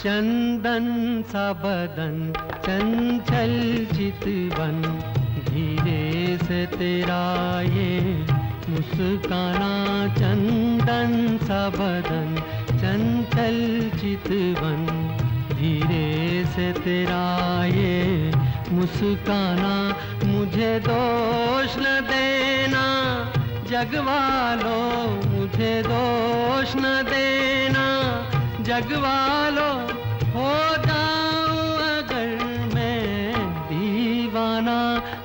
चंदन सा बदन, चंचल चितवन धीरे से तेरा ये मुस्काना चंदन सा बदन, चंचल चितवन धीरे से तेरा ये मुस्काना, मुझे दोष न देना। जगवालो मुझे दोष न देना। जगवालो हो जाऊँ अगर मैं दीवाना।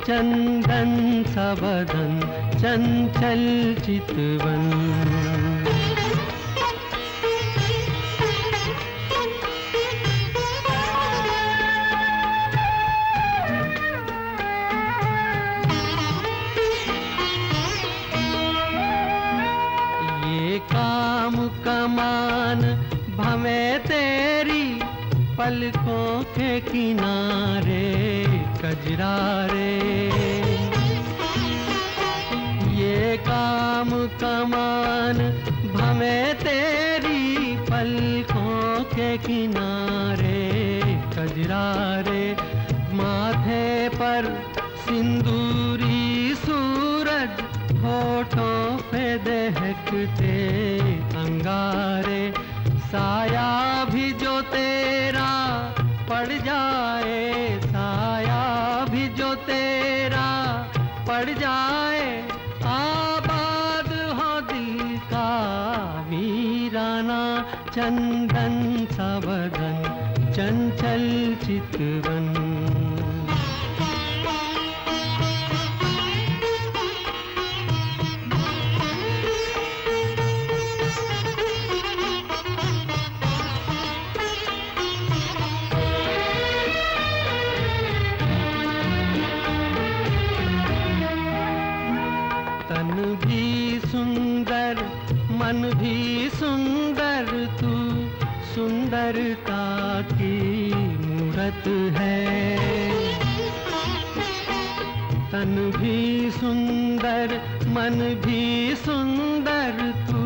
चंदन सबदन चंचल चितवन। ये काम कमान भवे तेरी पलकों के किनारे कजरा रे ये काम कमान भवे तेरी पलकों के किनारे कजरा रे माथे पर सिंदूरी सूरज, होठों पे दहकते अंगारे। साया भी जो तेरा पड़ जाए, साया भी जो तेरा पड़ जाए, आबाद हो दिल का वीराना चंदन सावधन चंचल चितवन। मन भी सुंदर, तू सुंदरता की मूरत है। तन भी सुंदर, मन भी सुंदर, तू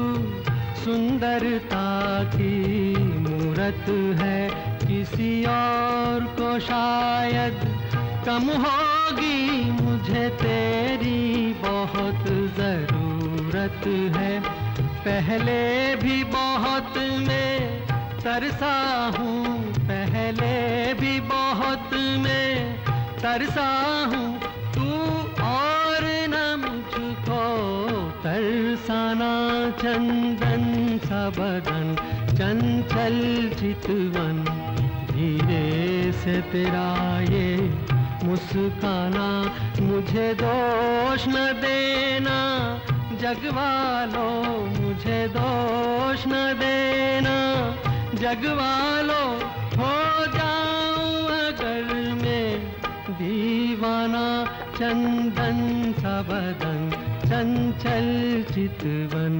सुंदरता की मूरत है। किसी और को शायद कम होगी, मुझे तेरी बहुत ज़रूरत है। पहले भी बहुत मैं तरसा हूँ, पहले भी बहुत मैं तरसा हूँ। तू और न मुझको तरसाना, चंदन सबदन चंचल चितवन। धीरे से तेरा ये मुस्काना, मुझे दोष न देना। जगवालो, मुझे दोष न देना। जगवालो, हो जाऊँ अगर मैं दीवाना। चंदन सबदन चंचल चितवन।